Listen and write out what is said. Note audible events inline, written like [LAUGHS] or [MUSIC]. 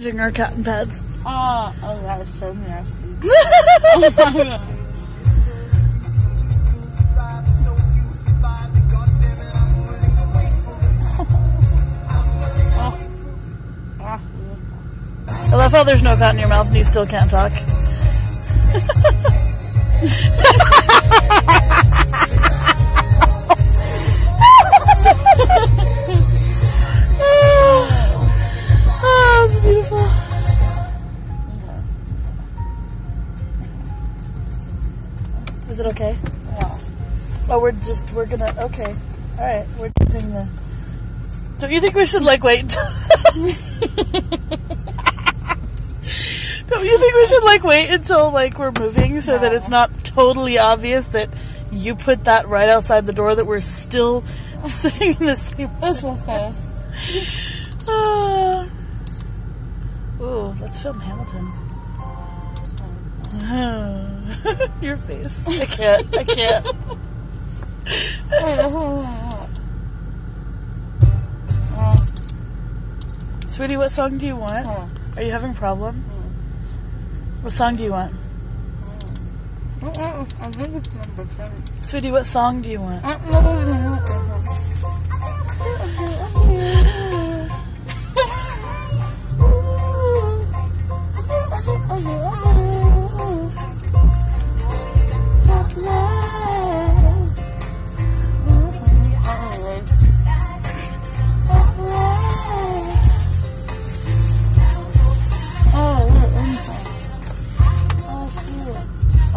Changing our cotton pads. Oh, oh, that is so nasty. [LAUGHS] oh my god. I love how there's no cotton in your mouth and you still can't talk. [LAUGHS] Is it okay? Yeah. Oh, we're just, we're gonna, okay. Alright, we're doing the. Don't you think we should, like, wait until. [LAUGHS] Don't you think we should, like, wait until, like, we're moving so that it's not totally obvious that you put that right outside the door that we're still [LAUGHS] sitting in the same It's okay. Uh, [SIGHS] ooh, let's film Hamilton. [SIGHS] Your face. I can't. I can't. [SIGHS] Sweetie, what song do you want? Oh. Are you having a problem? Hmm. What song do you want? Hmm. I think it's number 10. Sweetie, what song do you want?